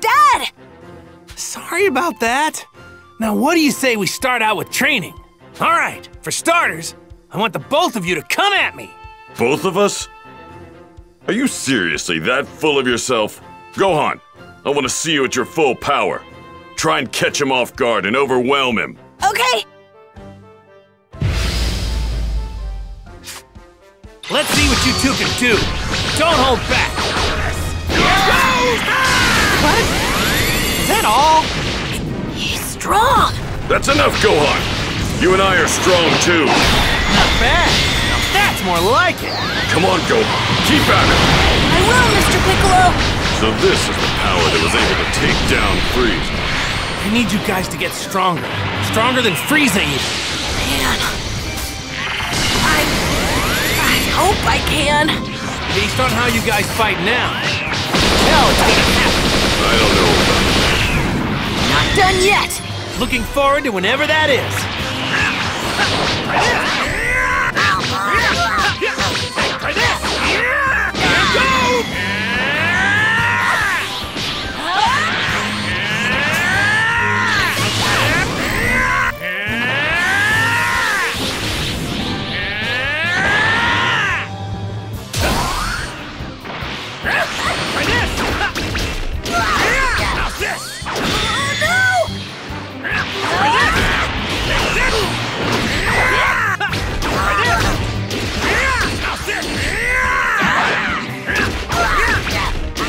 Dad! Sorry about that. Now, what do you say we start out with training? All right, for starters, I want the both of you to come at me. Both of us? Are you seriously that full of yourself? Gohan, I want to see you at your full power. Try and catch him off guard and overwhelm him. Okay, Let's see what you two can do. Don't hold back. What? Is that all? he's strong. That's enough, Gohan. You and I are strong too. Not bad. Now that's more like it. Come on, Gohan. Keep at it. I will, Mr. Piccolo. So this is the power that was able to take down Frieza. I need you guys to get stronger. Stronger than Frieza even. Man. I... I hope I can. Based on how you guys fight now. Hell, it's gonna happen. I don't know. Not done yet. Looking forward to whenever that is.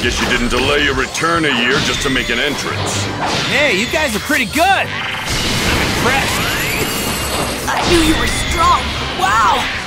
Guess you didn't delay your return a year just to make an entrance. Hey, you guys are pretty good. I'm impressed. I knew you were strong. Wow.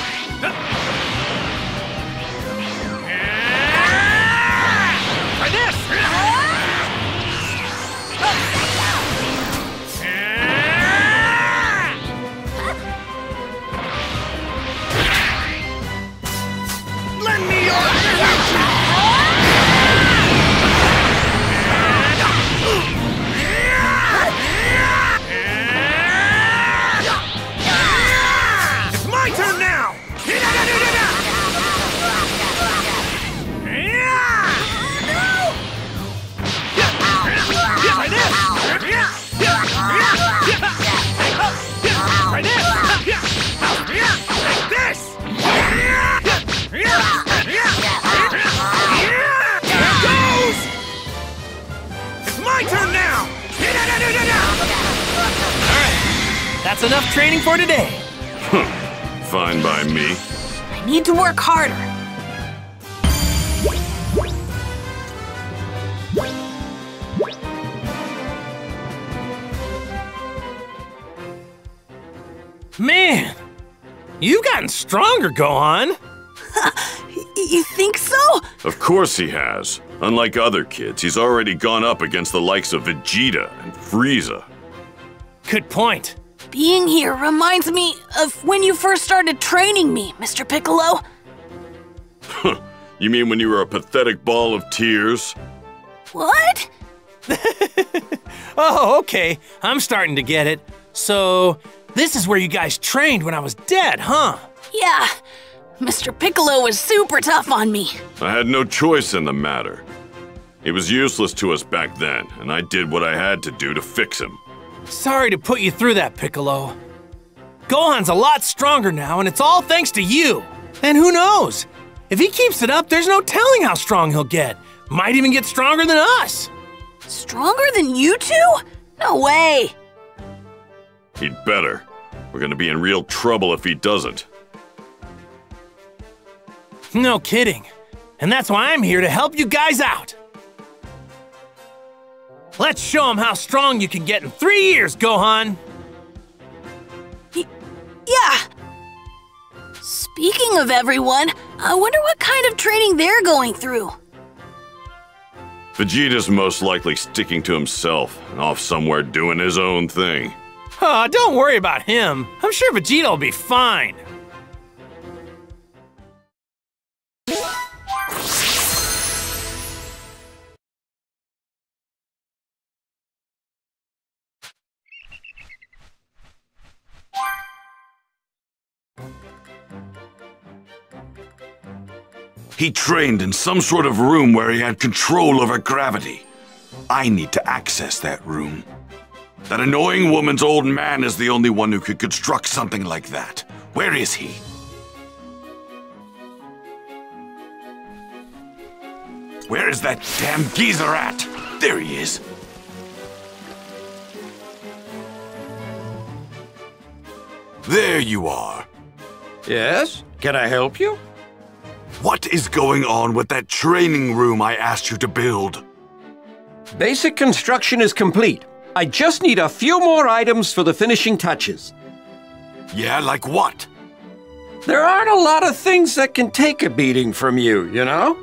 Stronger, Gohan. Y- you think so? Of course he has. Unlike other kids, he's already gone up against the likes of Vegeta and Frieza. Good point. Being here reminds me of when you first started training me, Mr. Piccolo. You mean when you were a pathetic ball of tears? What? Oh, okay. I'm starting to get it. So, this is where you guys trained when I was dead, huh? Yeah, Mr. Piccolo was super tough on me. I had no choice in the matter. He was useless to us back then, and I did what I had to do to fix him. Sorry to put you through that, Piccolo. Gohan's a lot stronger now, and it's all thanks to you. And who knows? If he keeps it up, there's no telling how strong he'll get. Might even get stronger than us. Stronger than you two? No way. He'd better. We're gonna be in real trouble if he doesn't. No kidding. And that's why I'm here to help you guys out. Let's show them how strong you can get in three years, Gohan. Y- yeah. Speaking of everyone, I wonder what kind of training they're going through. Vegeta's most likely sticking to himself and off somewhere doing his own thing. Oh, don't worry about him. I'm sure Vegeta will be fine. He trained in some sort of room where he had control over gravity. I need to access that room. That annoying woman's old man is the only one who could construct something like that. Where is he? Where is that damn geezer at? There he is. There you are. Yes? Can I help you? What is going on with that training room I asked you to build? Basic construction is complete. I just need a few more items for the finishing touches. Yeah, like what? There aren't a lot of things that can take a beating from you, you know?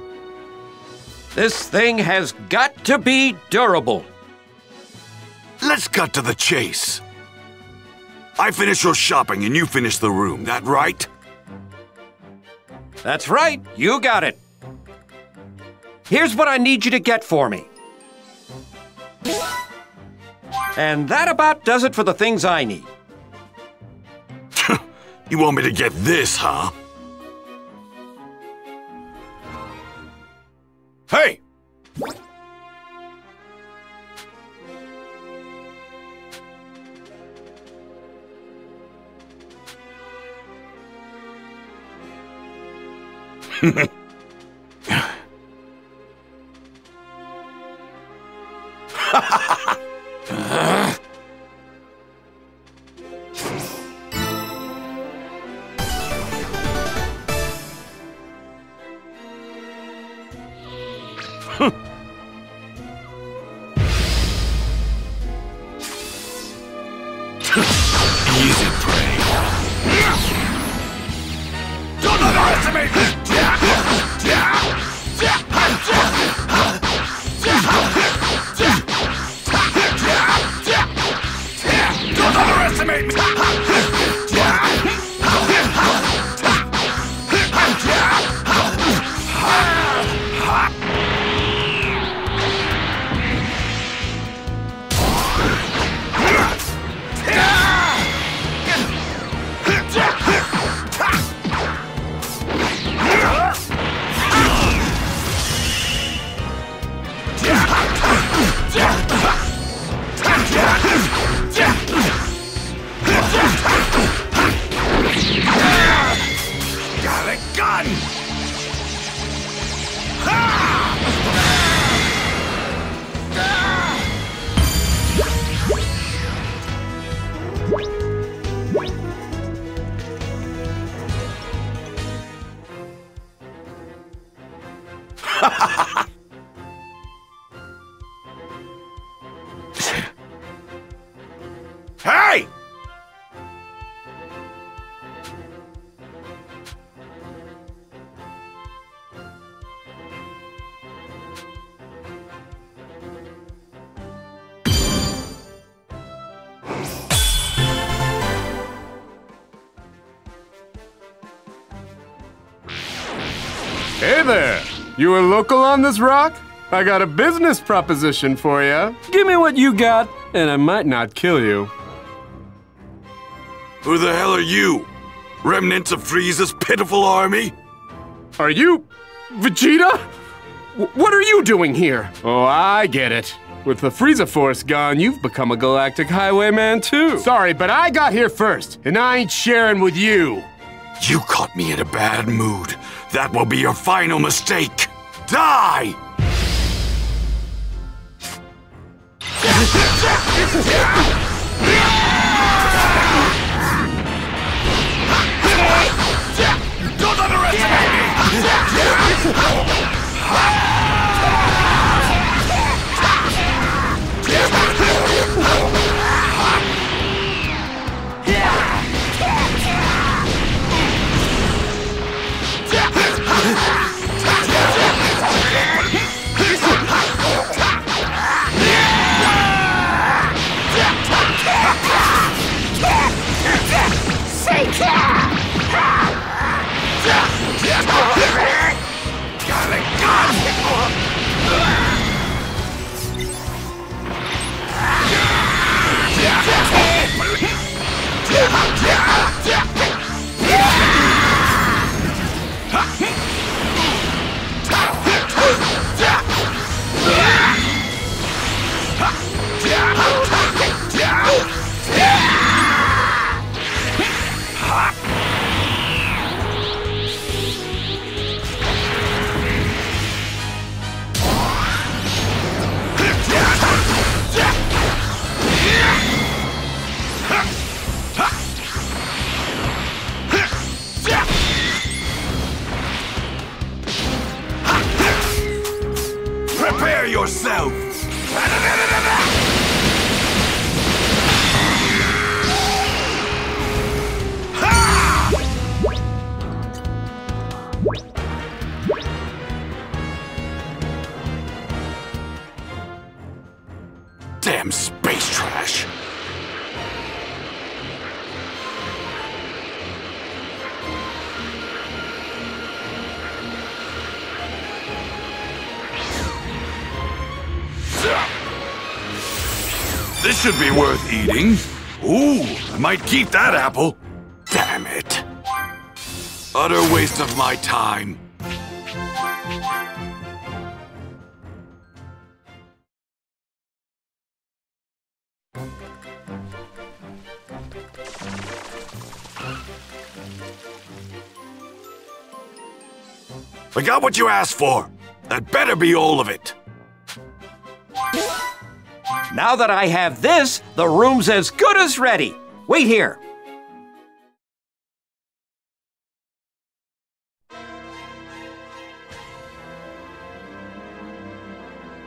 This thing has got to be durable. Let's cut to the chase. I finish your shopping and you finish the room, that right? That's right, you got it. Here's what I need you to get for me. And that about does it for the things I need. You want me to get this, huh? Hey! Easy You a local on this rock? I got a business proposition for you. Give me what you got, and I might not kill you. Who the hell are you? Remnants of Frieza's pitiful army? Are you. Vegeta? W- what are you doing here? Oh, I get it. With the Frieza Force gone, you've become a galactic highwayman too. Sorry, but I got here first, and I ain't sharing with you. You caught me in a bad mood. That will be your final mistake. Die! Don't underestimate me! Should be worth eating. Ooh, I might keep that apple. Damn it. Utter waste of my time. I got what you asked for. That better be all of it. Now that I have this, the room's as good as ready. Wait here.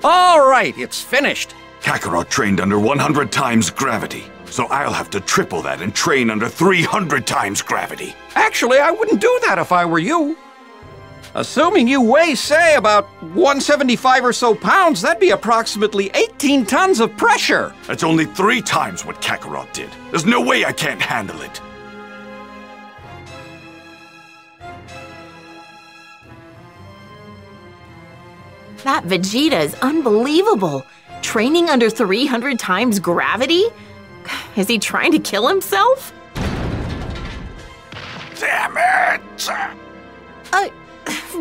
All right, it's finished. Kakarot trained under 100 times gravity, so I'll have to triple that and train under 300 times gravity. Actually, I wouldn't do that if I were you. Assuming you weigh, say, about 175 or so pounds, that'd be approximately 18 tons of pressure. That's only three times what Kakarot did. There's no way I can't handle it. That Vegeta is unbelievable. Training under 300 times gravity? Is he trying to kill himself? Damn it! Uh,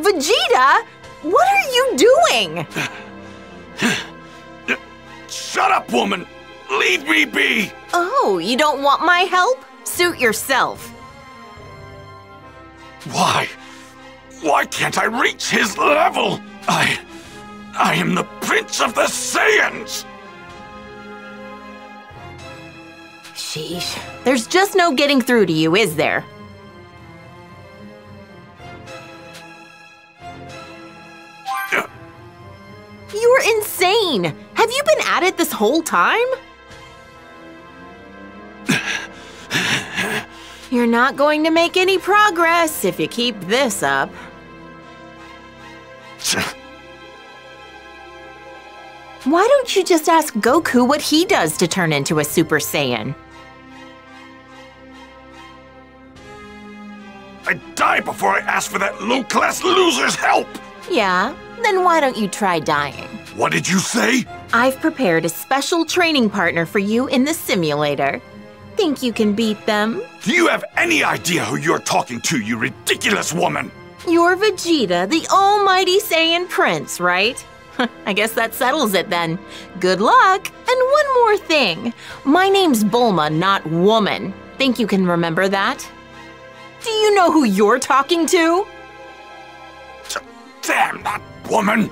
Vegeta? What are you doing? Shut up, woman! Leave me be! Oh, you don't want my help? Suit yourself. Why? Why can't I reach his level? I. I am the Prince of the Saiyans! Sheesh. There's just no getting through to you, is there? You're insane! Have you been at it this whole time? You're not going to make any progress if you keep this up. Why don't you just ask Goku what he does to turn into a Super Saiyan? I'd die before I ask for that low-class loser's help! Yeah, then why don't you try dying? What did you say? I've prepared a special training partner for you in the simulator. Think you can beat them? Do you have any idea who you're talking to, you ridiculous woman? You're Vegeta, the almighty Saiyan Prince, right? I guess that settles it then. Good luck! And one more thing. My name's Bulma, not woman. Think you can remember that? Do you know who you're talking to? Damn that woman!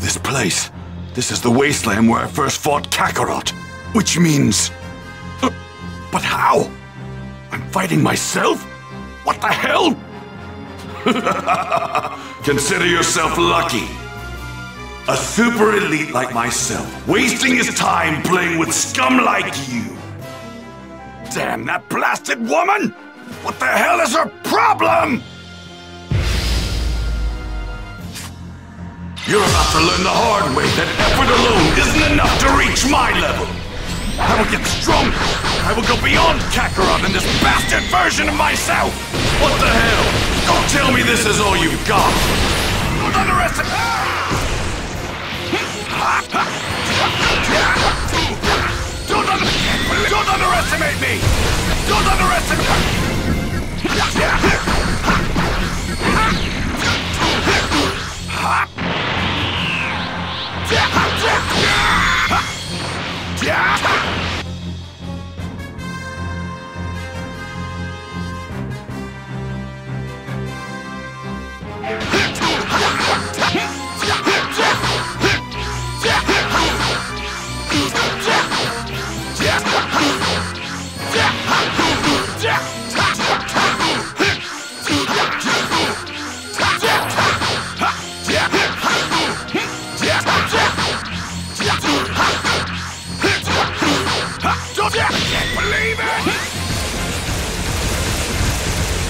This place. This is the wasteland where I first fought Kakarot. Which means. Uh, but how? I'm fighting myself? What the hell? Consider yourself lucky. A super elite like myself, wasting his time playing with scum like you. Damn that blasted woman! What the hell is her problem? You're about to learn the hard way that effort alone isn't enough to reach my level. I will get stronger. I will go beyond Kakarot and this bastard version of myself. What the hell? Don't tell me this is all you've got. Don't underestimate. Don't, un- don't underestimate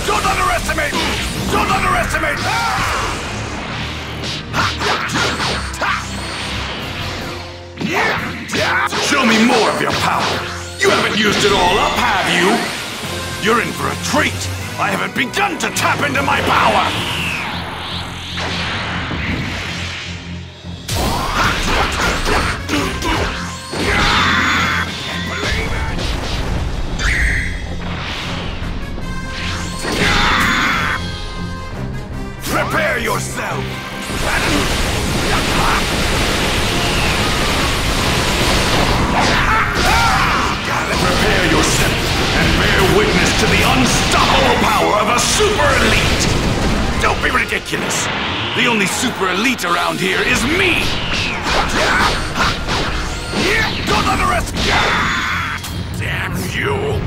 Don't underestimate me! Don't underestimate Show me more of your power. You haven't used it all up, have you? You're in for a treat. I haven't begun to tap into my power. Yourself! Prepare yourself and bear witness to the unstoppable power of a super elite! Don't be ridiculous! The only super elite around here is me! Don't underestimate! Damn you!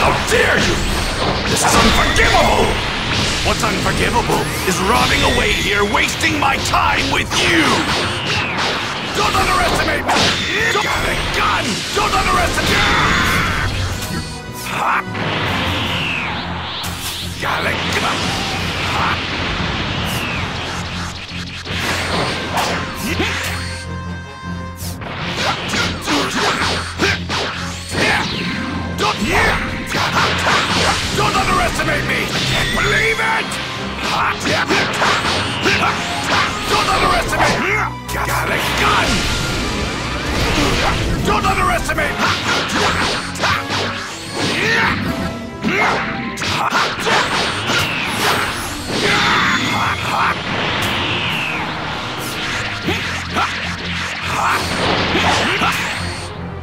How dare you! This is unforgivable! What's unforgivable is rotting away here wasting my time with you! Don't underestimate me! Don't got a gun! Don't underestimate! Got a gun! Ha! Don't, don't underestimate me! Believe it! Don't underestimate me! Got a gun! Don't underestimate! me!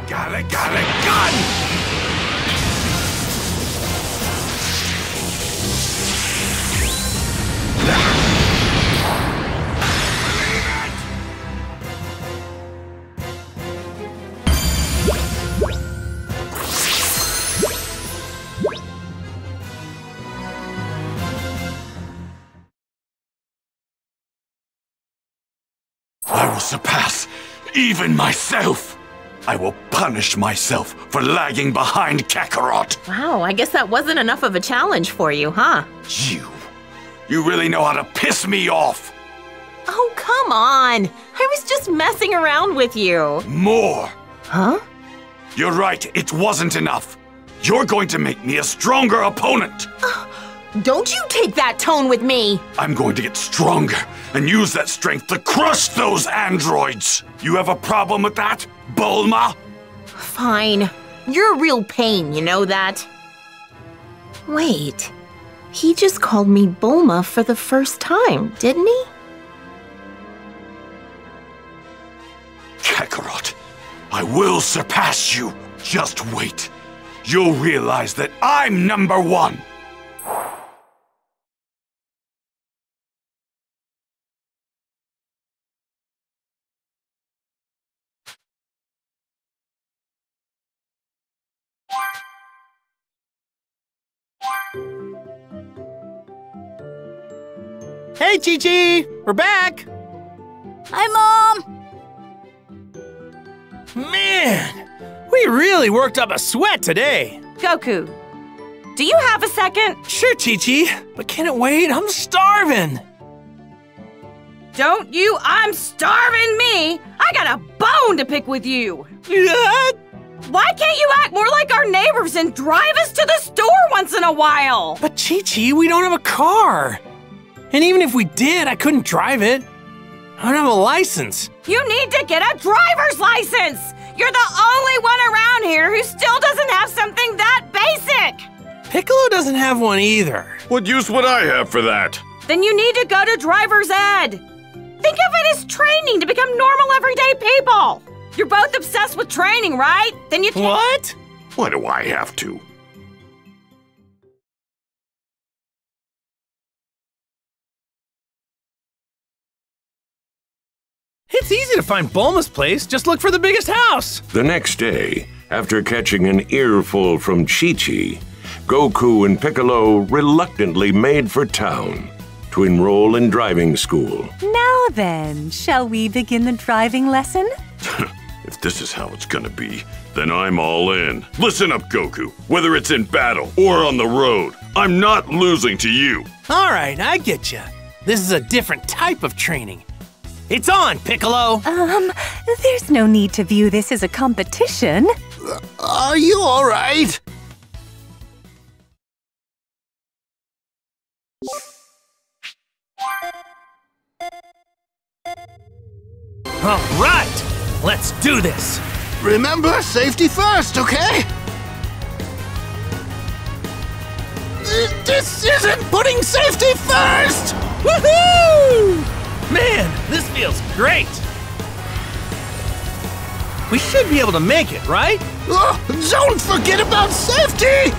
Got a, got a surpass even myself. I will punish myself for lagging behind Kakarot. Wow, I guess that wasn't enough of a challenge for you, huh? You, you really know how to piss me off. Oh, come on. I was just messing around with you. More. Huh? You're right, it wasn't enough. You're going to make me a stronger opponent. Oh, Don't you take that tone with me. I'm going to get stronger and use that strength to crush those androids. You have a problem with that, Bulma? Fine. You're a real pain, you know that? Wait. He just called me Bulma for the first time, didn't he? Kakarot, I will surpass you. Just wait. You'll realize that I'm number one. Hey, Chi Chi! We're back! Hi, Mom! Man, we really worked up a sweat today. Goku, do you have a second? Sure, Chi Chi, but can it wait? I'm starving. Don't you? I'm starving me! I got a bone to pick with you! Yeah, Why can't you act more like our neighbors and drive us to the store once in a while? But Chi Chi, we don't have a car. And even if we did, I couldn't drive it. I don't have a license. You need to get a driver's license! You're the only one around here who still doesn't have something that basic! Piccolo doesn't have one either. What use would I have for that? Then you need to go to driver's ed! Think of it as training to become normal everyday people! You're both obsessed with training, right? Then you What? Why do I have to? It's easy to find Bulma's place. Just look for the biggest house. The next day, after catching an earful from Chi Chi, Goku and Piccolo reluctantly made for town to enroll in driving school. Now then, shall we begin the driving lesson? If this is how it's gonna be, then I'm all in. Listen up, Goku. Whether it's in battle or on the road, I'm not losing to you. All right, I get you. This is a different type of training. It's on, Piccolo! Um, there's no need to view this as a competition. Are you alright? All right, let's do this. Remember, safety first, okay? This isn't putting safety first! Woohoo! Man, this feels great. We should be able to make it, right? Oh, don't forget about safety!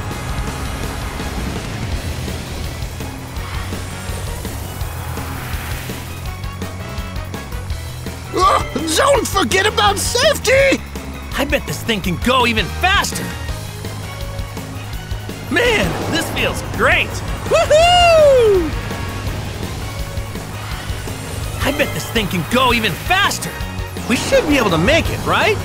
Oh, don't forget about safety! I bet this thing can go even faster. Man, this feels great. Woohoo! I bet this thing can go even faster. We should be able to make it, right?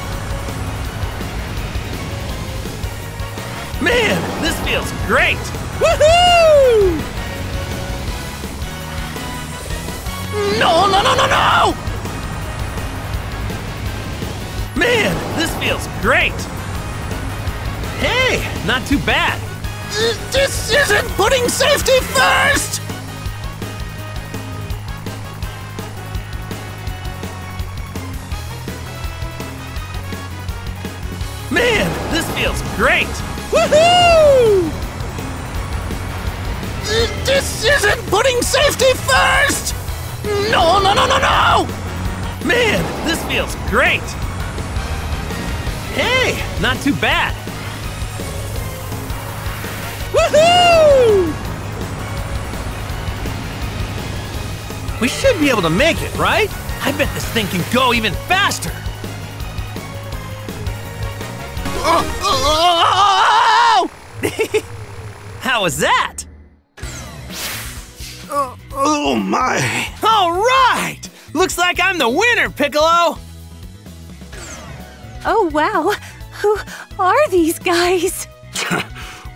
Man, this feels great. Woohoo! No, no, no, no, no! Man, this feels great. Hey, not too bad. This isn't putting safety first! This feels great. Woohoo! This isn't putting safety first! No, no, no, no, no! Man, this feels great. Hey, not too bad. Woohoo! We should be able to make it, right? I bet this thing can go even faster. Oh, oh, How was that? oh, oh my! All right! Looks like I'm the winner, Piccolo! Oh, wow. Who are these guys?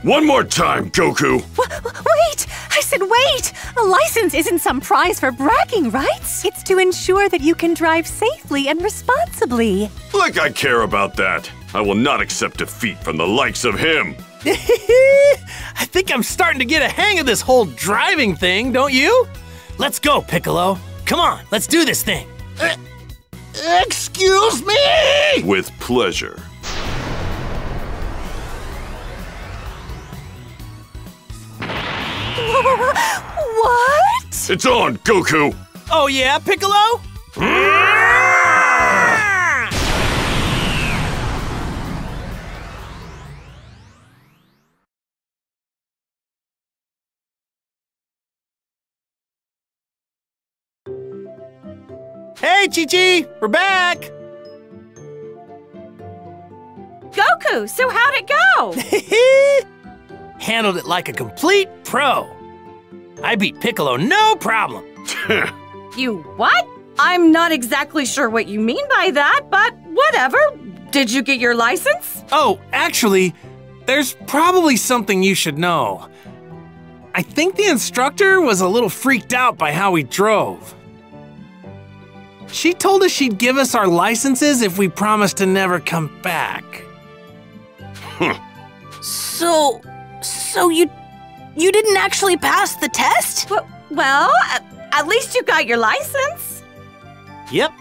One more time, Goku. W- wait! I said wait! A license isn't some prize for bragging rights. It's to ensure that you can drive safely and responsibly. Like I care about that. I will not accept defeat from the likes of him. I think I'm starting to get a hang of this whole driving thing, don't you? Let's go, Piccolo. Come on, let's do this thing. Excuse me! With pleasure. What? It's on, Goku! Oh, yeah, Piccolo? Hey, Chi Chi, we're back! Goku, so how'd it go? Handled it like a complete pro. I beat Piccolo no problem. you what? I'm not exactly sure what you mean by that, but whatever. Did you get your license? Oh, actually, there's probably something you should know. I think the instructor was a little freaked out by how we drove. She told us she'd give us our licenses if we promised to never come back. So, so you, you didn't actually pass the test? W- well, at, at least you got your license. Yep.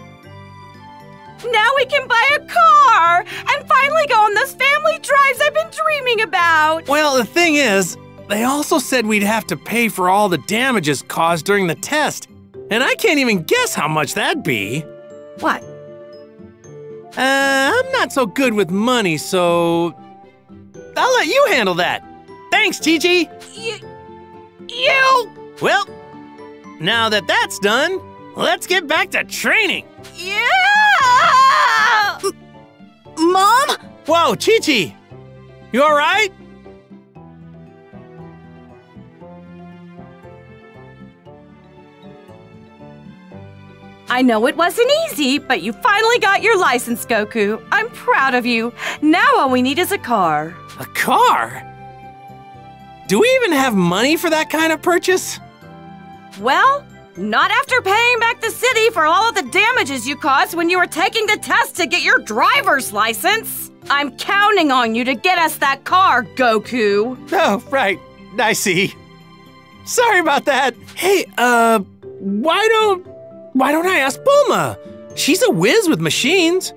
Now we can buy a car and finally go on those family drives I've been dreaming about. Well, the thing is, they also said we'd have to pay for all the damages caused during the test. And I can't even guess how much that'd be. What? Uh, I'm not so good with money, so I'll let you handle that. Thanks, Chi Chi. You. Well, now that that's done, let's get back to training. Yeah. Mom? Whoa, Chi Chi, you all right? I know it wasn't easy, but you finally got your license, Goku. I'm proud of you. Now all we need is a car. A car? Do we even have money for that kind of purchase? Well, Not after paying back the city for all of the damages you caused when you were taking the test to get your driver's license. I'm counting on you to get us that car, Goku. Oh, right. I see. Sorry about that. Hey, uh, why don't why don't I ask Bulma? She's a whiz with machines.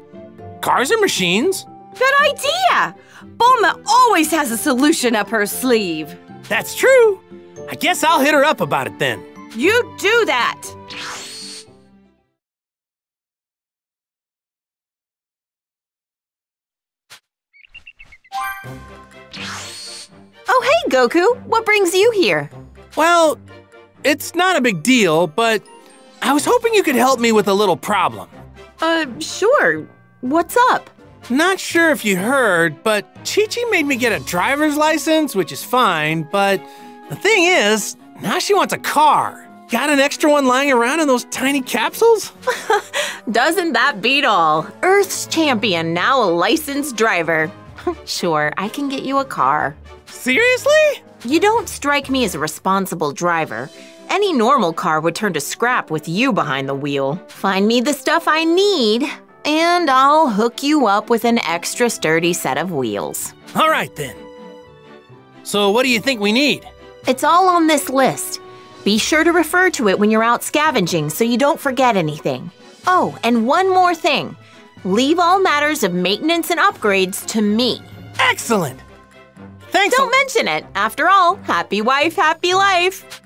Cars are machines. Good idea. Bulma always has a solution up her sleeve. That's true. I guess I'll hit her up about it then. You do that. Oh, hey, Goku. What brings you here? Well, it's not a big deal, but I was hoping you could help me with a little problem. Uh, sure. What's up? Not sure if you heard, but Chi Chi made me get a driver's license, which is fine, but the thing is, now she wants a car. Got an extra one lying around in those tiny capsules? Doesn't that beat all? Earth's champion, now a licensed driver. sure, I can get you a car. Seriously? You don't strike me as a responsible driver. Any normal car would turn to scrap with you behind the wheel. Find me the stuff I need, and I'll hook you up with an extra sturdy set of wheels. All right then. So, what do you think we need? It's all on this list. Be sure to refer to it when you're out scavenging so you don't forget anything. Oh, and one more thing leave all matters of maintenance and upgrades to me. Excellent! Thanks. Don't mention it. After all, happy wife, happy life.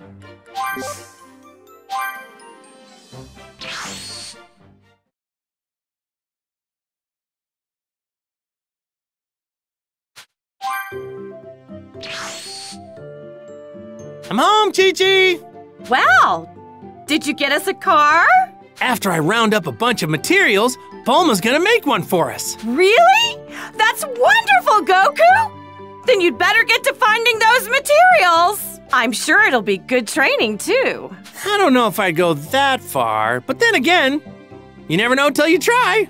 I'm home, Chi Chi! Wow. Did you get us a car? After I round up a bunch of materials, Bulma's gonna make one for us. Really? That's wonderful, Goku! Then you'd better get to finding those materials. I'm sure it'll be good training, too. I don't know if I'd go that far, but then again, you never know till you try.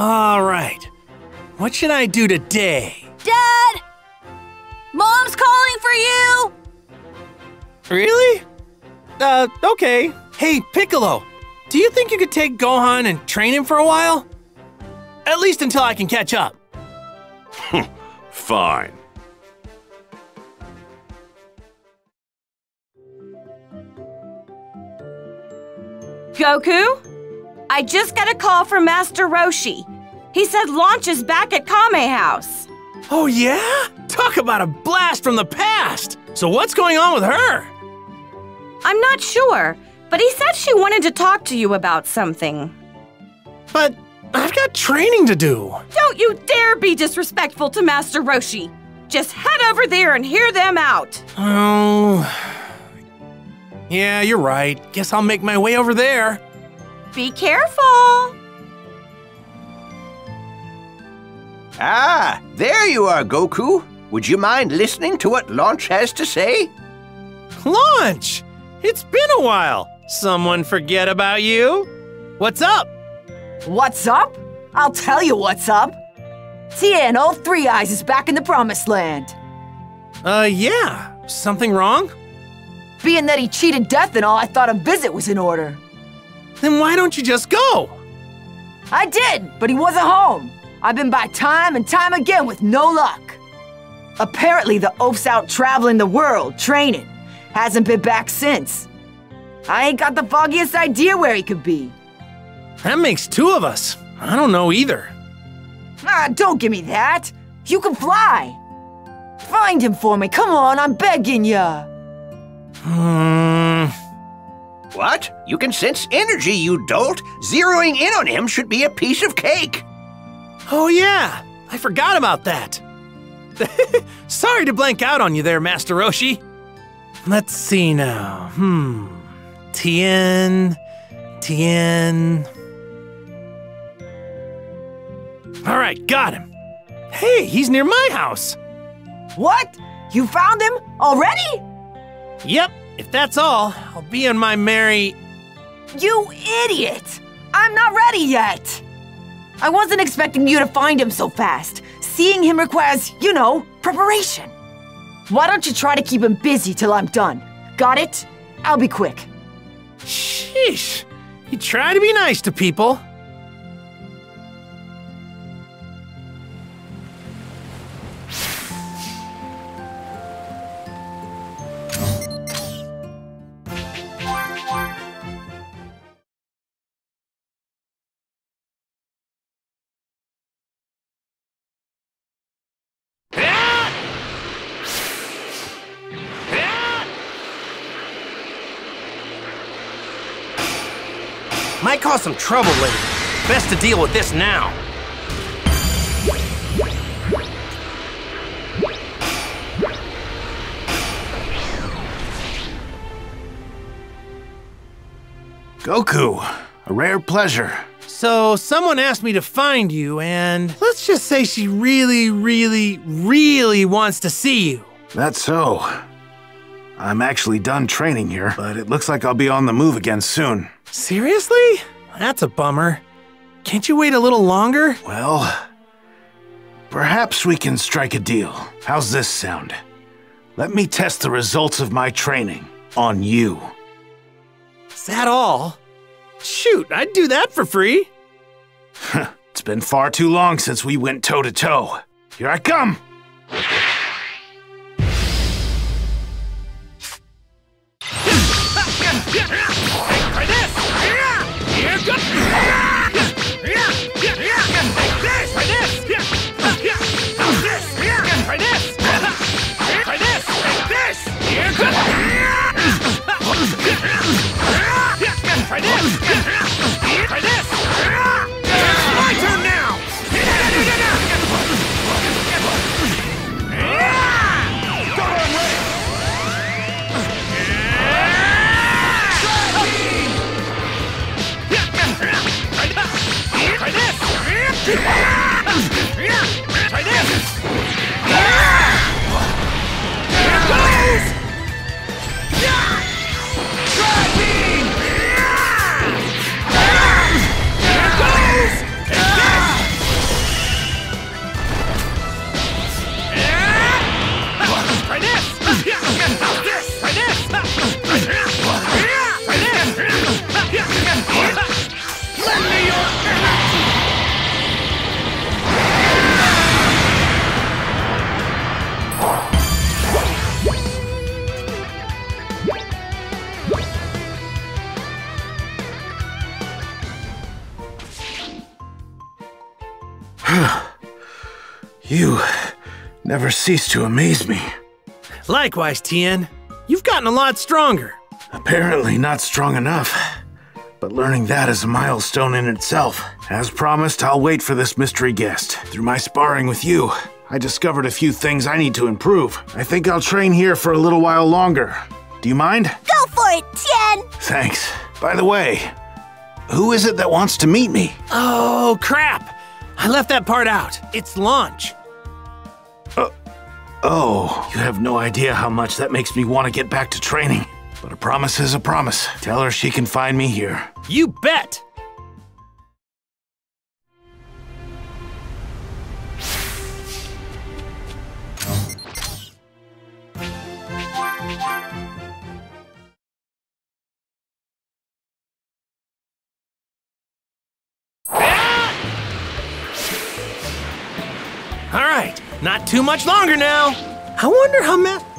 All right. What should I do today? Dad! Mom's calling for you! Really? Uh, okay. Hey, Piccolo, do you think you could take Gohan and train him for a while? At least until I can catch up. Fine. Goku? I just got a call from Master Roshi. He said Launch is back at Kame House. Oh, yeah? Talk about a blast from the past! So, what's going on with her? I'm not sure, but he said she wanted to talk to you about something. But I've got training to do. Don't you dare be disrespectful to Master Roshi. Just head over there and hear them out. Oh. Yeah, you're right. Guess I'll make my way over there. Be careful. Ah, there you are, Goku. Would you mind listening to what Launch has to say? Launch! It's been a while. Someone forget about you? What's up? What's up? I'll tell you what's up. Tien, all Three Eyes is back in the Promised Land. Uh, yeah. Something wrong? Being that he cheated death and all, I thought a visit was in order. Then why don't you just go? I did, but he wasn't home. I've been by time and time again with no luck. Apparently, the oaf's out traveling the world, training. Hasn't been back since. I ain't got the foggiest idea where he could be. That makes two of us. I don't know either. Ah, don't give me that. You can fly. Find him for me. Come on, I'm begging ya. Hmm. What? You can sense energy, you dolt. Zeroing in on him should be a piece of cake. Oh, yeah. I forgot about that. Sorry to blank out on you there, Master Roshi. Let's see now. Hmm. Tien. Tien. All right, got him. Hey, he's near my house. What? You found him already? Yep, If that's all, I'll be on my merry. You idiot! I'm not ready yet! I wasn't expecting you to find him so fast. Seeing him requires, you know, preparation. Why don't you try to keep him busy till I'm done? Got it? I'll be quick. Sheesh. You try to be nice to people. Might cause some trouble later. Best to deal with this now. Goku, a rare pleasure. So, someone asked me to find you, and let's just say she really, really, really wants to see you. That's so. I'm actually done training here, but it looks like I'll be on the move again soon. Seriously? That's a bummer. Can't you wait a little longer? Well, perhaps we can strike a deal. How's this sound? Let me test the results of my training on you. Is that all? Shoot, I'd do that for free. it's been far too long since we went toe to toe. Here I come! Try this! You never cease to amaze me. Likewise, Tien. You've gotten a lot stronger. Apparently not strong enough. But learning that is a milestone in itself. As promised, I'll wait for this mystery guest. Through my sparring with you, I discovered a few things I need to improve. I think I'll train here for a little while longer. Do you mind? Go for it, Tien! Thanks. By the way, who is it that wants to meet me? Oh, crap! I left that part out. It's Launch. Uh, oh, you have no idea how much that makes me want to get back to training. But a promise is a promise. Tell her she can find me here. You bet! All right, not too much longer now. I wonder how ma-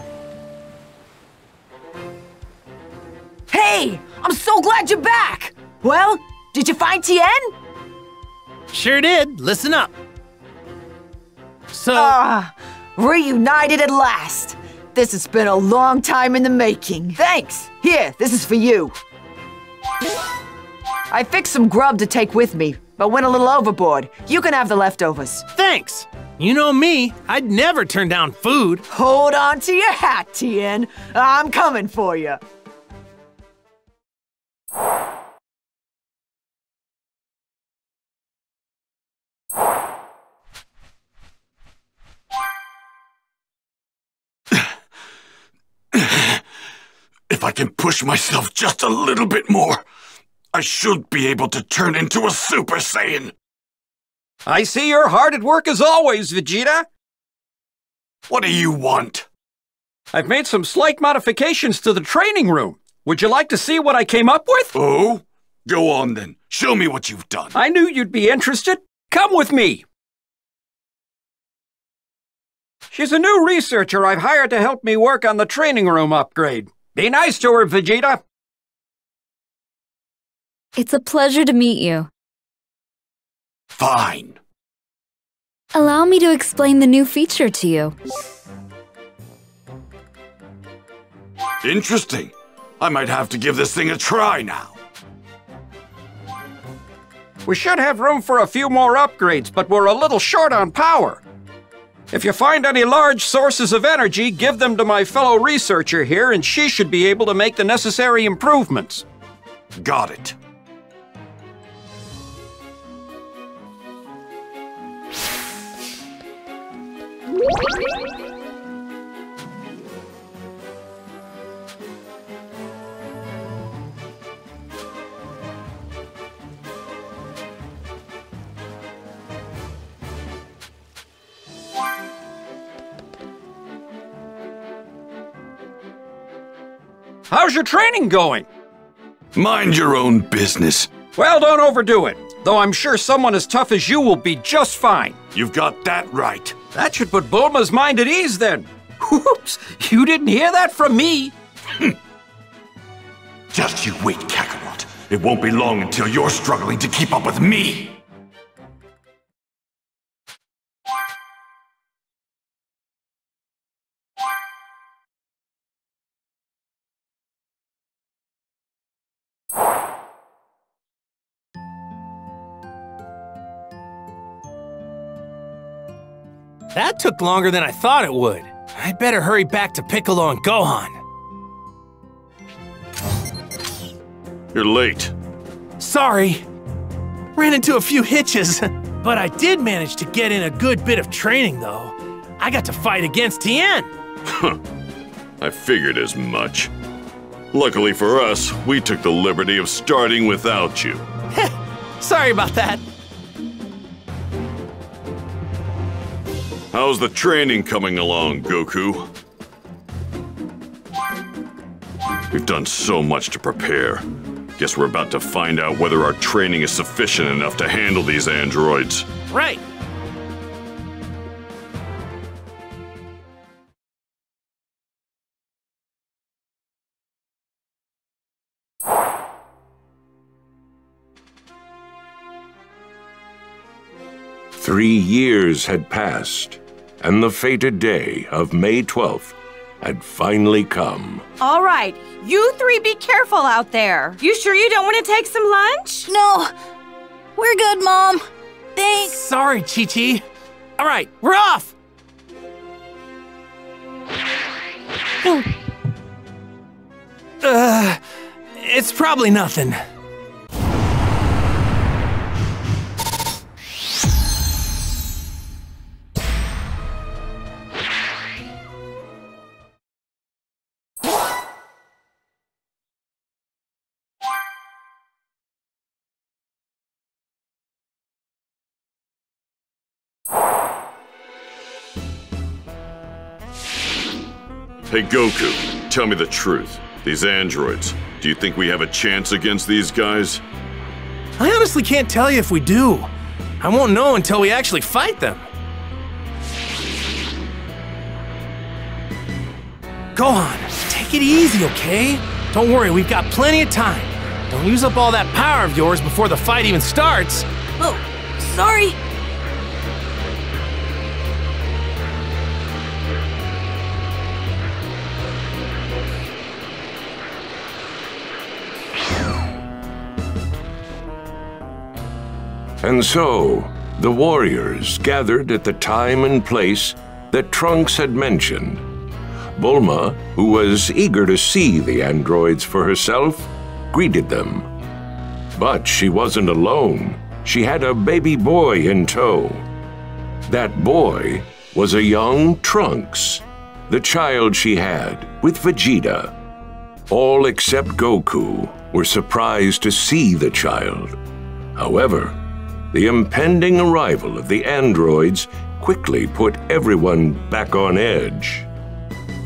Hey, I'm so glad you're back! Well, did you find Tien? Sure did. Listen up. So, Ah, reunited at last. This has been a long time in the making. Thanks. Here, this is for you. I fixed some grub to take with me, but went a little overboard. You can have the leftovers. thanks. You know me, I'd never turn down food. Hold on to your hat, Tien. I'm coming for you. If I can push myself just a little bit more, I should be able to turn into a Super Saiyan. I see you're hard at work as always, Vegeta. What do you want? I've made some slight modifications to the training room. Would you like to see what I came up with? Oh? Go on then. Show me what you've done. I knew you'd be interested. Come with me. She's a new researcher I've hired to help me work on the training room upgrade. Be nice to her, Vegeta. It's a pleasure to meet you. Fine. Allow me to explain the new feature to you. Interesting. I might have to give this thing a try now. We should have room for a few more upgrades, but we're a little short on power. If you find any large sources of energy, give them to my fellow researcher here, and she should be able to make the necessary improvements. Got it. How's your training going? Mind your own business. Well, don't overdo it. Though I'm sure someone as tough as you will be just fine. You've got that right. That should put Bulma's mind at ease then. Whoops! You didn't hear that from me. Hmm. Just you wait, Kakarot. It won't be long until you're struggling to keep up with me. That took longer than I thought it would. I'd better hurry back to Piccolo and Gohan. You're late. Sorry. Ran into a few hitches, but I did manage to get in a good bit of training, though. I got to fight against Tien. Huh. I figured as much. Luckily for us, we took the liberty of starting without you. Sorry about that. How's the training coming along, Goku? We've done so much to prepare. Guess we're about to find out whether our training is sufficient enough to handle these androids. Right. Three years had passed, and the fated day of May 12th had finally come. All right, you three be careful out there. You sure you don't want to take some lunch? No, we're good, Mom. Thanks. Sorry, Chi Chi. All right, we're off. Uh, it's probably nothing. Hey, Goku, tell me the truth. These androids, do you think we have a chance against these guys? I honestly can't tell you if we do. I won't know until we actually fight them. Gohan, take it easy, okay? Don't worry, we've got plenty of time. Don't use up all that power of yours before the fight even starts. Oh, sorry. And so, the warriors gathered at the time and place that Trunks had mentioned. Bulma, who was eager to see the androids for herself, greeted them. But she wasn't alone. She had a baby boy in tow. That boy was a young Trunks, the child she had with Vegeta. All except Goku were surprised to see the child. However, the impending arrival of the androids quickly put everyone back on edge.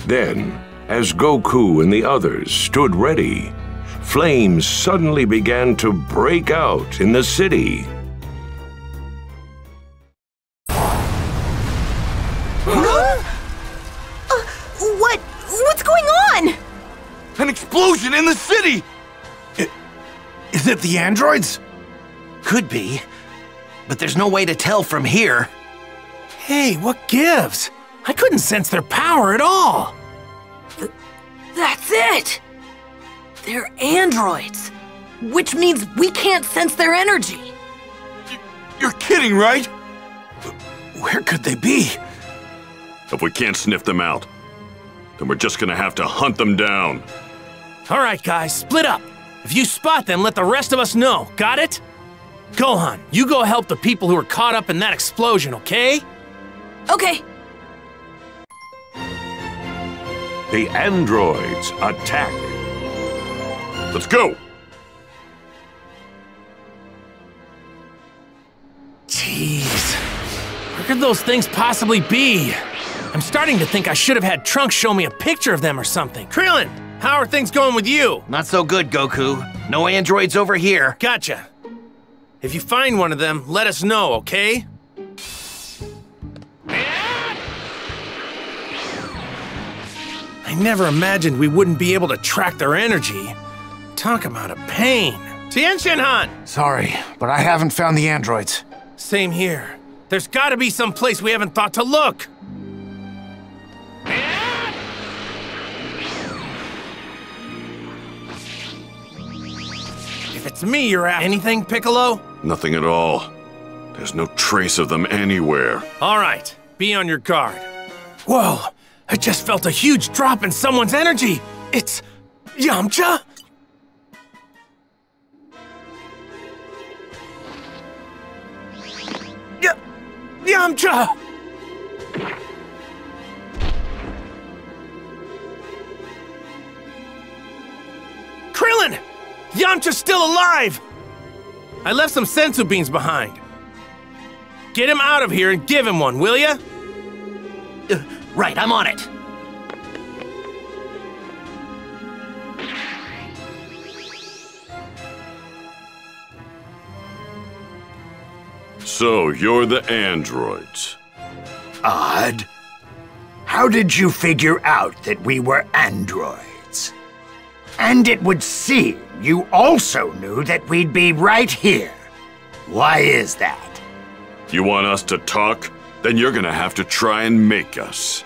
Then, as Goku and the others stood ready, flames suddenly began to break out in the city. Uh, what? What's going on? An explosion in the city! Is it the androids? Could be. But there's no way to tell from here. Hey, what gives? I couldn't sense their power at all. That's it! They're androids, which means we can't sense their energy. You're kidding, right? Where could they be? If we can't sniff them out, then we're just gonna have to hunt them down. All right, guys, split up. If you spot them, let the rest of us know. Got it? Gohan, you go help the people who are caught up in that explosion, okay? Okay. The androids attack. Let's go! Jeez. Where could those things possibly be? I'm starting to think I should have had Trunks show me a picture of them or something. Krillin, how are things going with you? Not so good, Goku. No androids over here. Gotcha. If you find one of them, let us know, okay? I never imagined we wouldn't be able to track their energy. Talk about a pain. Tien Han! Sorry, but I haven't found the androids. Same here. There's gotta be some place we haven't thought to look. It's me you're at, anything, Piccolo? Nothing at all. There's no trace of them anywhere. All right, be on your guard. Whoa, I just felt a huge drop in someone's energy. It's Yamcha? Y Yamcha! Krillin! Yamcha's still alive! I left some senzu beans behind. Get him out of here and give him one, will ya? Uh, right, I'm on it. So, you're the androids. Odd. How did you figure out that we were androids? And it would seem you also knew that we'd be right here. Why is that? You want us to talk? Then you're gonna have to try and make us.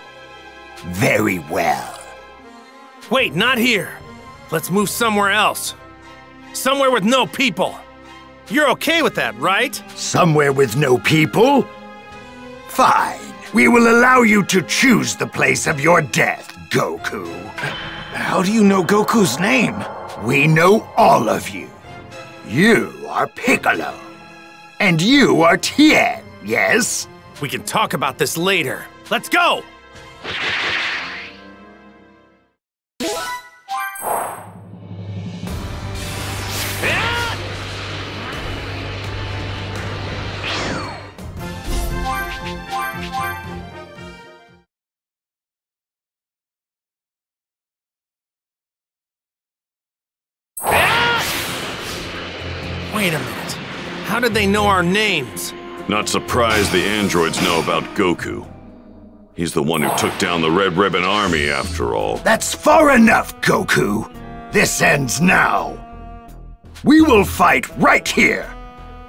Very well. Wait, not here. Let's move somewhere else. Somewhere with no people. You're okay with that, right? Somewhere with no people? Fine. We will allow you to choose the place of your death, Goku. How do you know Goku's name? We know all of you. You are Piccolo. And you are Tien, yes? We can talk about this later. Let's go! How did they know our names? Not surprised the androids know about Goku. He's the one who took down the Red Ribbon Army, after all. That's far enough, Goku. This ends now. We will fight right here.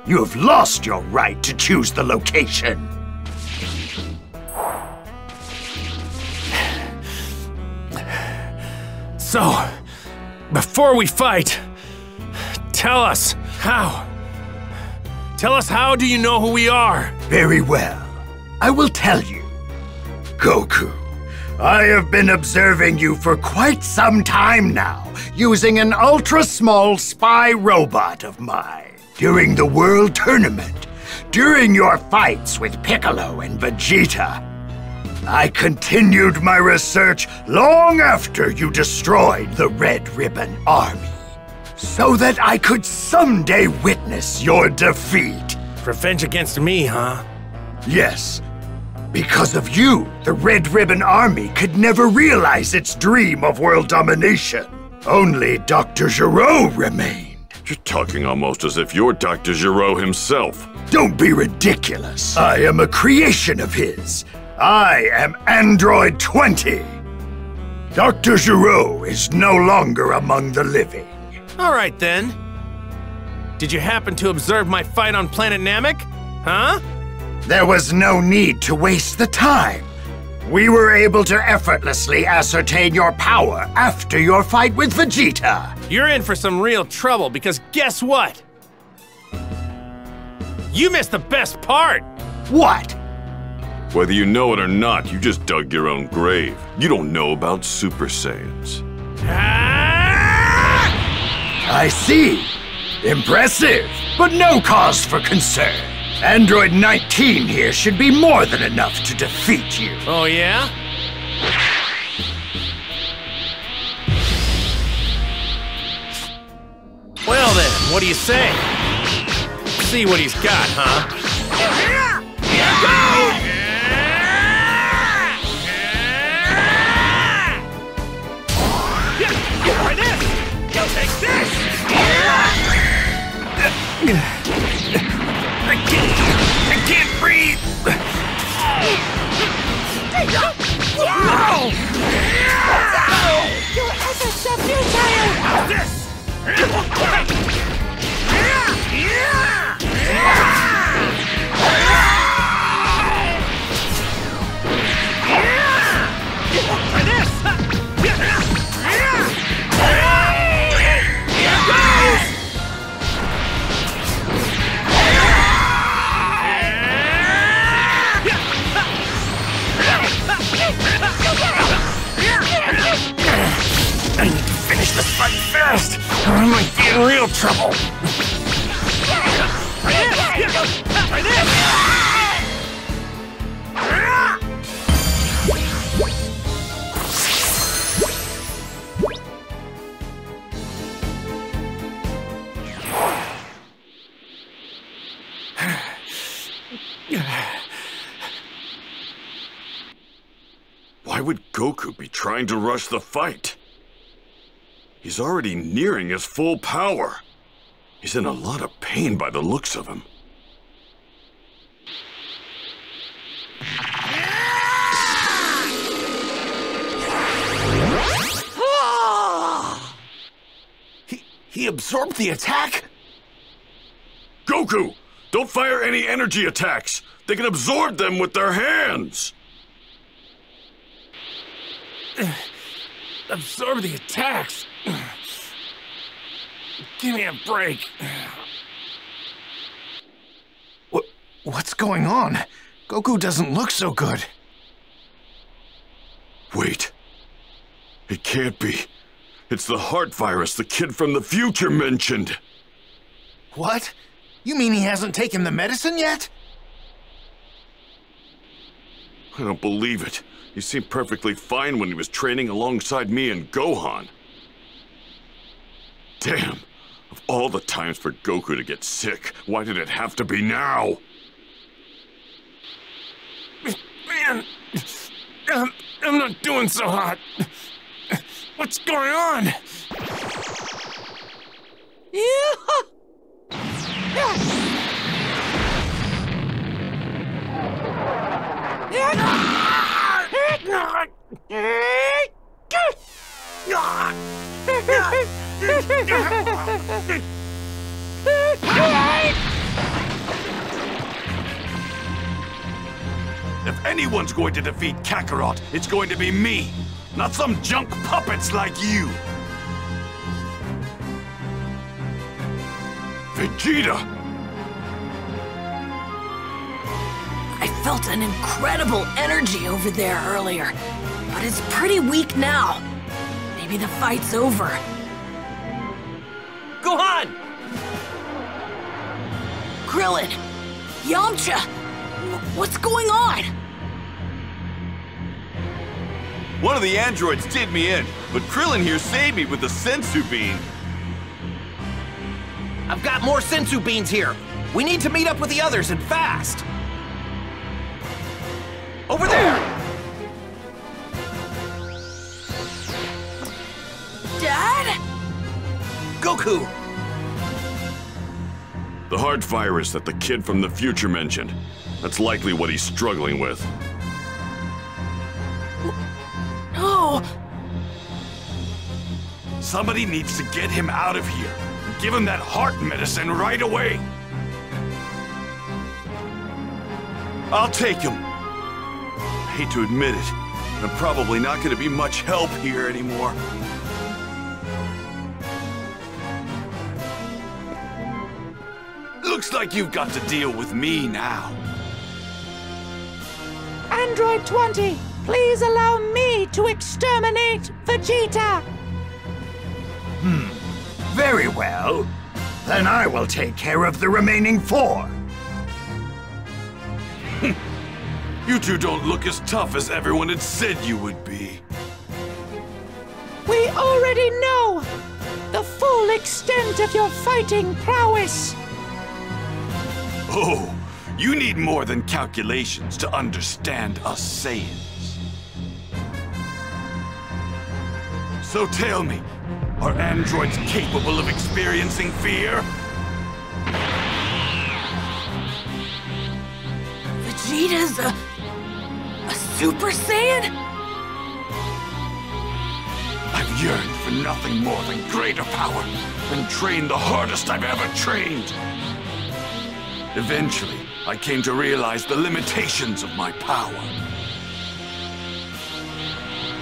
You have lost your right to choose the location. So, before we fight, tell us how. Tell us how do you know who we are? Very well. I will tell you. Goku, I have been observing you for quite some time now, using an ultra-small spy robot of mine. During the World Tournament, during your fights with Piccolo and Vegeta, I continued my research long after you destroyed the Red Ribbon Army, so that I could someday witness your defeat. Revenge against me, huh? Yes. Because of you, the Red Ribbon Army could never realize its dream of world domination. Only Dr. Gero remained. You're talking almost as if you're Dr. Gero himself. Don't be ridiculous. I am a creation of his. I am Android 20. Dr. Gero is no longer among the living. All right then. Did you happen to observe my fight on planet Namek? Huh? There was no need to waste the time. We were able to effortlessly ascertain your power after your fight with Vegeta. You're in for some real trouble because guess what? You missed the best part! What? Whether you know it or not, you just dug your own grave. You don't know about Super Saiyans. Ah! I see. Impressive, but no cause for concern. Android 19 here should be more than enough to defeat you. Oh, yeah? Well then, what do you say? See what he's got, huh? Try I to rush the fight? He's already nearing his full power. He's in a lot of pain by the looks of him. he, he absorbed the attack? Goku! Don't fire any energy attacks! They can absorb them with their hands! Absorb the attacks. Give me a break. What, what's going on? Goku doesn't look so good. Wait. It can't be. It's the heart virus the kid from the future mentioned. What? You mean he hasn't taken the medicine yet? I don't believe it. He seemed perfectly fine when he was training alongside me and Gohan. Damn. Of all the times for Goku to get sick, why did it have to be now? Man, I'm, I'm not doing so hot. What's going on? If anyone's going to defeat Kakarot, it's going to be me, not some junk puppets like you. Vegeta! I felt an incredible energy over there earlier, but it's pretty weak now. Maybe the fight's over. Gohan! Krillin! Yamcha! What's going on? One of the androids did me in, but Krillin here saved me with the senzu bean. I've got more senzu beans here. We need to meet up with the others and fast. Over there! Goku! The heart virus that the kid from the future mentioned. That's likely what he's struggling with. No! Somebody needs to get him out of here. and Give him that heart medicine right away. I'll take him. I hate to admit it, but I'm probably not going to be much help here anymore. Looks like you've got to deal with me now. Android 20, please allow me to exterminate Vegeta! Hmm. Very well. Then I will take care of the remaining four. You two don't look as tough as everyone had said you would be. We already know the full extent of your fighting prowess. Oh, you need more than calculations to understand us Saiyans. So tell me, are androids capable of experiencing fear? Vegeta's a. a Super Saiyan? I've yearned for nothing more than greater power and trained the hardest I've ever trained. Eventually, I came to realize the limitations of my power.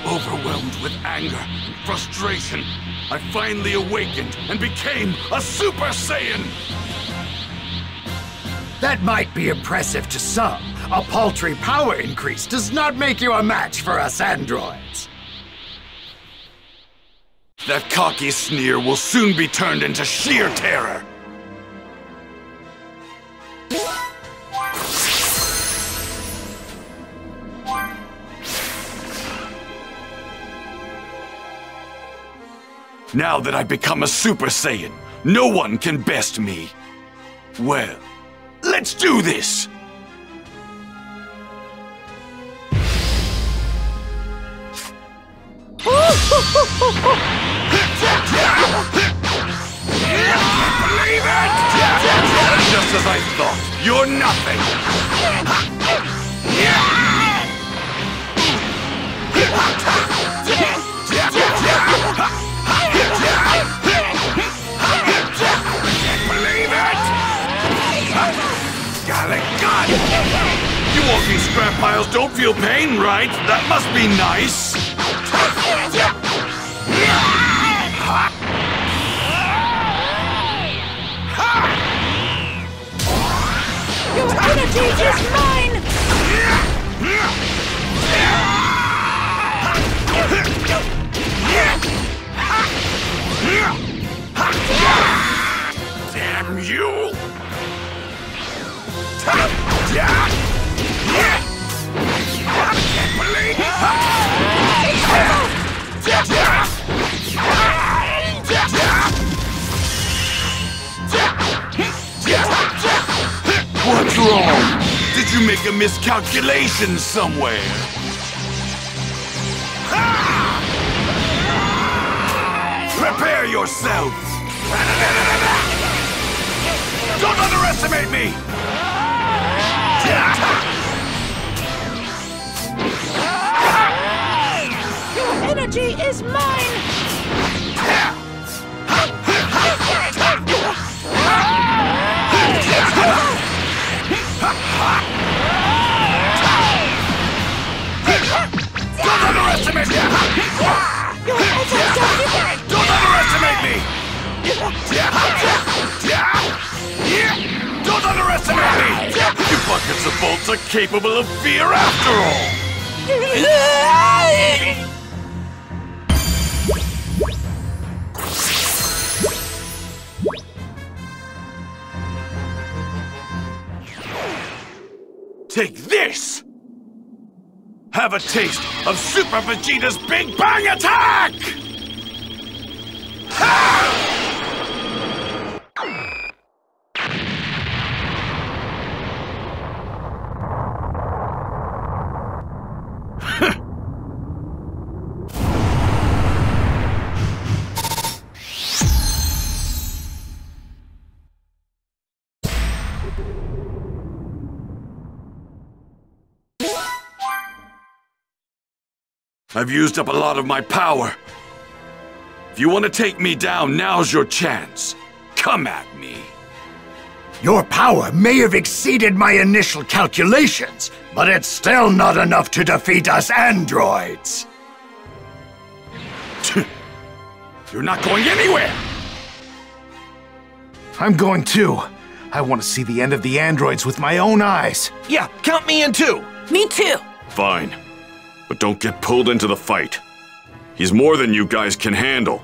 Overwhelmed with anger and frustration, I finally awakened and became a Super Saiyan! That might be impressive to some. A paltry power increase does not make you a match for us androids. That cocky sneer will soon be turned into sheer terror. Now that I've become a Super Saiyan, no one can best me. Well, let's do this! Believe it! Just as I thought, you're nothing! Believe walking scrap piles don't feel pain, right? That must be nice! Your energy is mine! Make a miscalculation somewhere? Prepare yourselves! Don't underestimate me! Your energy is mine! Don't underestimate me! Don't underestimate me! You buckets of bolts are capable of fear after all! Take this! Have a taste of Super Vegeta's Big Bang Attack! I've used up a lot of my power. If you want to take me down, now's your chance. Come at me. Your power may have exceeded my initial calculations, but it's still not enough to defeat us androids. You're not going anywhere! I'm going too. I want to see the end of the androids with my own eyes. Yeah, count me in too. Me too. Fine. But don't get pulled into the fight. He's more than you guys can handle.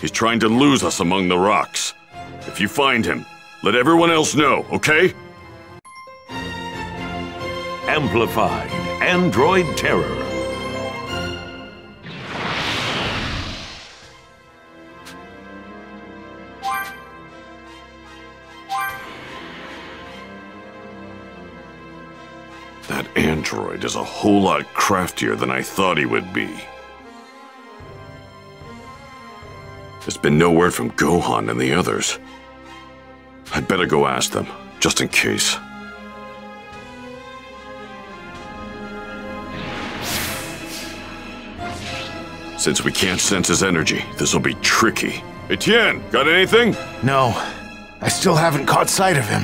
He's trying to lose us among the rocks. If you find him, let everyone else know, okay? Amplified Android Terror. Android is a whole lot craftier than I thought he would be. There's been no word from Gohan and the others. I'd better go ask them, just in case. Since we can't sense his energy, this'll be tricky. Etienne, got anything? No, I still haven't caught sight of him.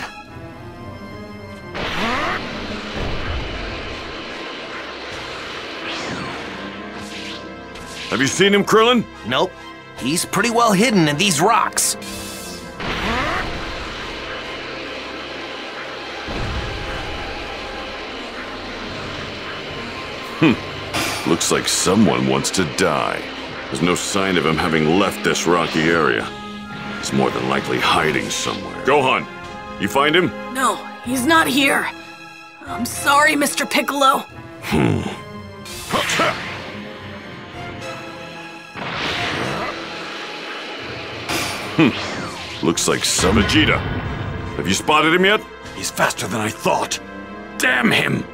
Have you seen him, Krillin? Nope. He's pretty well hidden in these rocks. Hmm. Looks like someone wants to die. There's no sign of him having left this rocky area. He's more than likely hiding somewhere. Gohan, you find him? No, he's not here. I'm sorry, Mr. Piccolo. Hmm. Hmm. Looks like some Vegeta. Have you spotted him yet? He's faster than I thought. Damn him!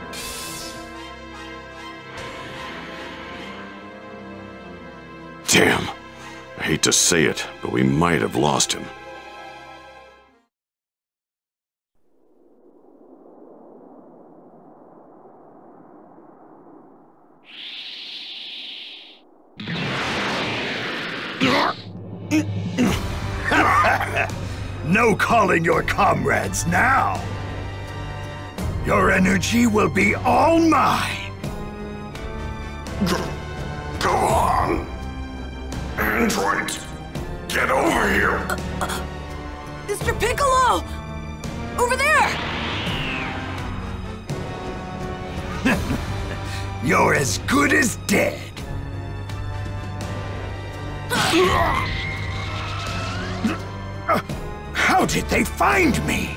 Damn. I hate to say it, but we might have lost him. no calling your comrades now. Your energy will be all mine. Go on. Androids, get over here. Mr. Piccolo! Over there! You're as good as dead. Ah! How did they find me?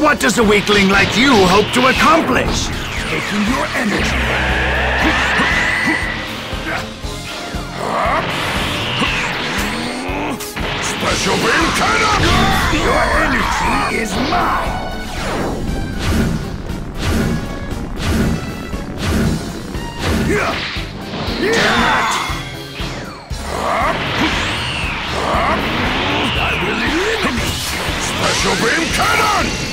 What does a weakling like you hope to accomplish? Taking your energy. Special beam cannon! Your energy is mine. Yeah. Yeah. I will eliminate Special beam cannon!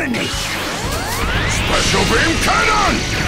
Eliminate! Special Beam Cannon!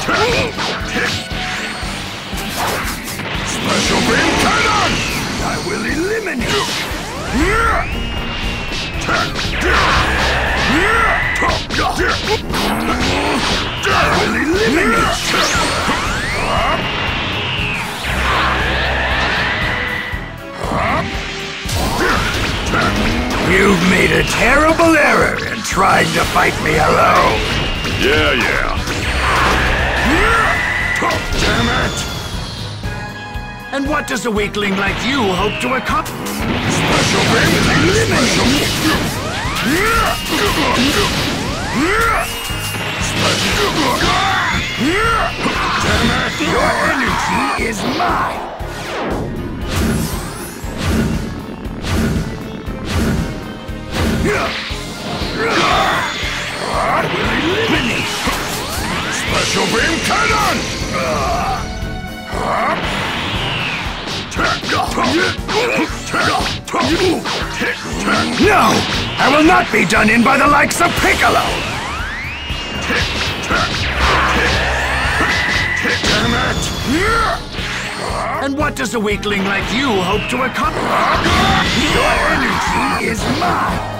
Special beam cannon! I will eliminate! You! I will eliminate! You! You've made a terrible error in trying to fight me alone. Yeah, yeah. Damn it! And what does a weakling like you hope to accomplish? Special beam eliminate! Damn it! Your energy is mine. I will eliminate Special beam cannon! No! I will not be done in by the likes of Piccolo! And what does a weakling like you hope to accomplish? Your energy is mine!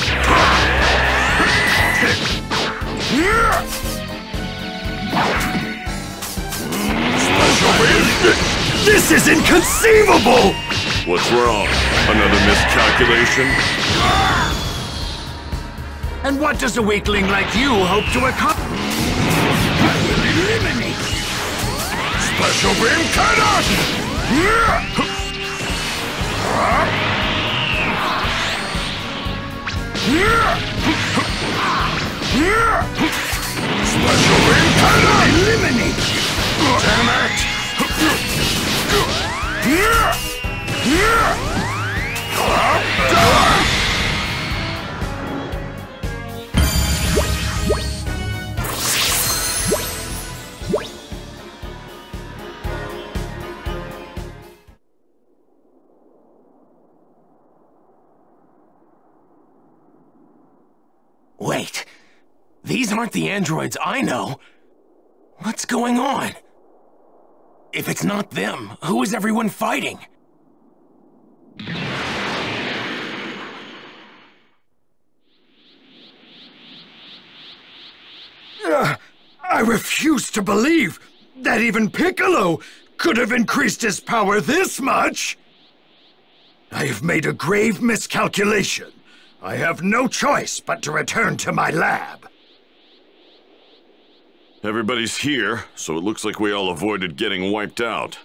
This is inconceivable! What's wrong? Another miscalculation? And what does a weakling like you hope to accomplish? I will eliminate Special beam cannon! Special cannon! Eliminate Damn it! Wait. These aren't the androids I know. What's going on? If it's not them, who is everyone fighting? I I refuse to believe that even Piccolo could have increased his power this much. I have made a grave miscalculation. I have no choice but to return to my lab. Everybody's here, so it looks like we all avoided getting wiped out.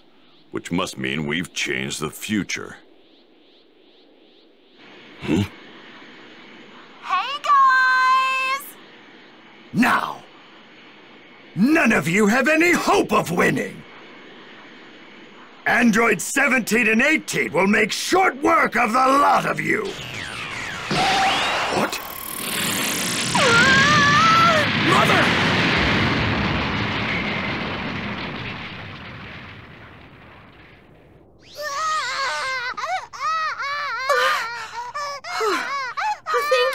Which must mean we've changed the future. Hmm? Hey, guys! Now, none of you have any hope of winning. Android 17 and 18 will make short work of the lot of you. What? Mother!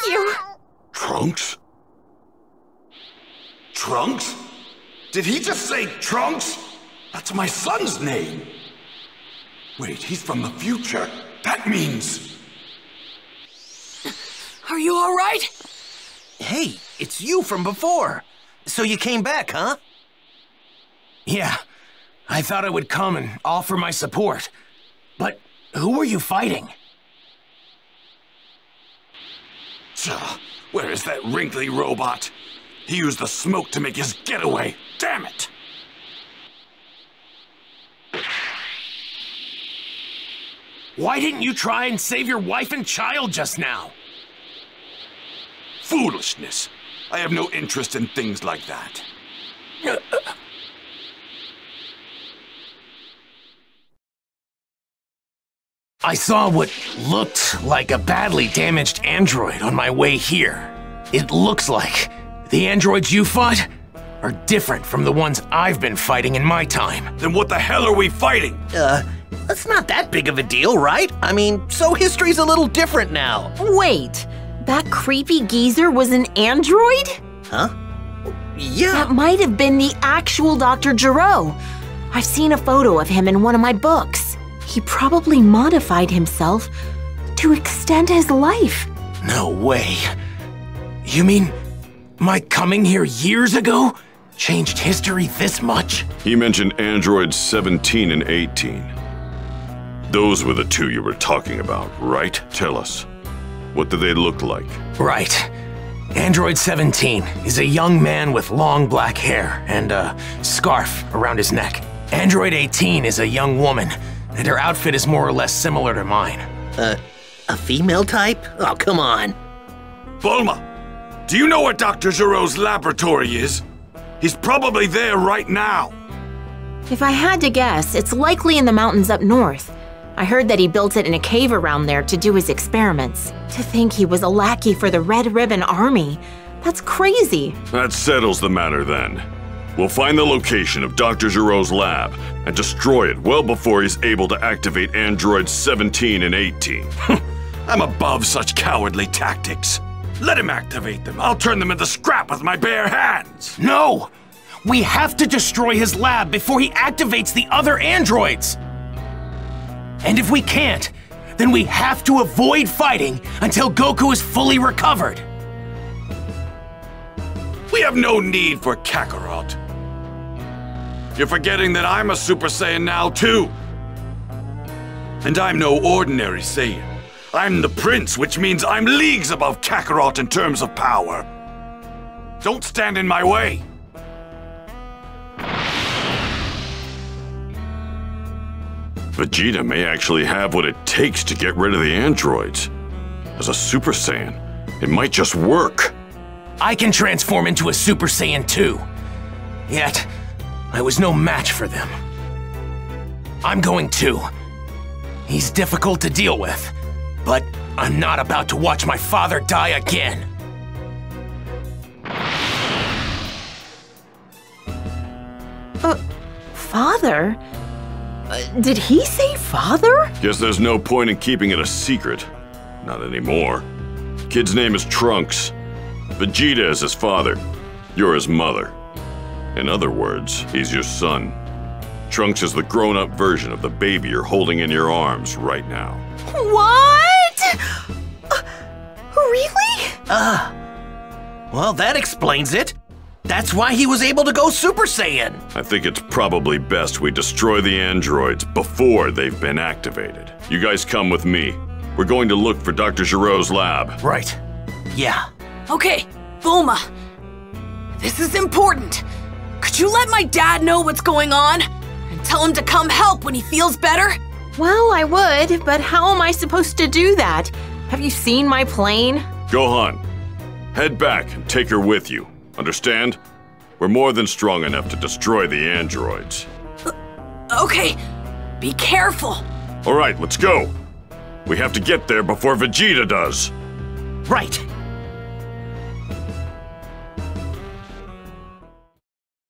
Thank you. Trunks? Trunks? Did he just say Trunks? That's my son's name. Wait, he's from the future. That means. Are you all right? Hey, it's you from before. So you came back, huh? Yeah. I thought I would come and offer my support. But who were you fighting? Where is that wrinkly robot? He used the smoke to make his getaway. Damn it! Why didn't you try and save your wife and child just now? Foolishness. I have no interest in things like that. I saw what looked like a badly damaged android on my way here. It looks like the androids you fought are different from the ones I've been fighting in my time. Then what the hell are we fighting? Uh, that's not that big of a deal, right? I mean, so history's a little different now. Wait, that creepy geezer was an android? Huh? Yeah. That might have been the actual Dr. Gero. I've seen a photo of him in one of my books. He probably modified himself to extend his life. No way. You mean my coming here years ago changed history this much? He mentioned androids 17 and 18. Those were the two you were talking about, right? Tell us. What do they look like? Right. Android 17 is a young man with long black hair and a scarf around his neck. Android 18 is a young woman, and her outfit is more or less similar to mine. Uh, a female type? Oh, come on. Bulma, do you know where Dr. Gero's laboratory is? He's probably there right now. If I had to guess, it's likely in the mountains up north. I heard that he built it in a cave around there to do his experiments. To think he was a lackey for the Red Ribbon Army. That's crazy. That settles the matter then. We'll find the location of Dr. Gero's lab and destroy it well before he's able to activate androids 17 and 18. I'm above such cowardly tactics. Let him activate them. I'll turn them into scrap with my bare hands. No! We have to destroy his lab before he activates the other androids! And if we can't, then we have to avoid fighting until Goku is fully recovered. We have no need for Kakarot. You're forgetting that I'm a Super Saiyan now, too. And I'm no ordinary Saiyan. I'm the Prince, which means I'm leagues above Kakarot in terms of power. Don't stand in my way. Vegeta may actually have what it takes to get rid of the androids. As a Super Saiyan, it might just work. I can transform into a Super Saiyan too. Yet, I was no match for them. I'm going too. He's difficult to deal with, but I'm not about to watch my father die again. Uh, father? Uh, did he say father? Guess there's no point in keeping it a secret. Not anymore. Kid's name is Trunks. Vegeta is his father. You're his mother. In other words, he's your son. Trunks is the grown up version of the baby you're holding in your arms right now. What? Uh, really? Ah. Well, that explains it. That's why he was able to go Super Saiyan. I think it's probably best we destroy the androids before they've been activated. You guys come with me. We're going to look for Dr. Gero's lab. Right. Yeah. Okay, Bulma. This is important. Could you let my dad know what's going on? And tell him to come help when he feels better? Well, I would, but how am I supposed to do that? Have you seen my plane? Gohan, head back and take her with you. Understand? We're more than strong enough to destroy the androids. Uh, okay, be careful. All right, let's go. We have to get there before Vegeta does. Right.